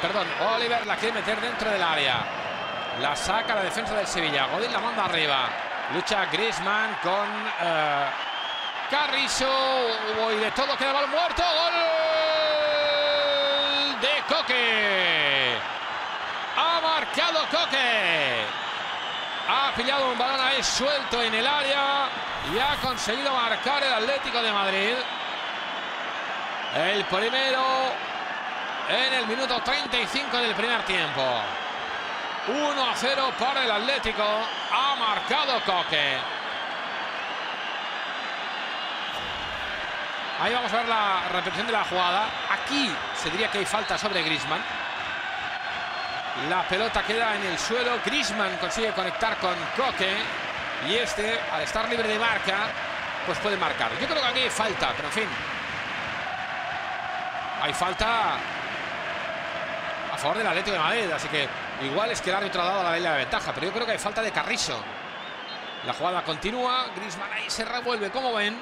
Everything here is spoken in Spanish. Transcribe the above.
perdón, Oliver la quiere meter dentro del área. La saca la defensa del Sevilla. Godín la manda arriba. Lucha Griezmann con eh, Carrizo. Y de todo queda balón muerto. Gol de Coque. Ha marcado Coque. Ha pillado un balón ahí suelto en el área y ha conseguido marcar el Atlético de Madrid. El primero en el minuto 35 del primer tiempo. 1 a 0 para el Atlético. Ha marcado Coque. Ahí vamos a ver la repetición de la jugada. Aquí se diría que hay falta sobre Grisman. La pelota queda en el suelo. Grisman consigue conectar con Coque. Y este, al estar libre de marca, pues puede marcar. Yo creo que aquí hay falta, pero en fin. Hay falta favor del Atlético de Madrid. Así que igual es que el árbitro ha dado la ley de ventaja. Pero yo creo que hay falta de Carrizo. La jugada continúa. Grisman ahí se revuelve, como ven.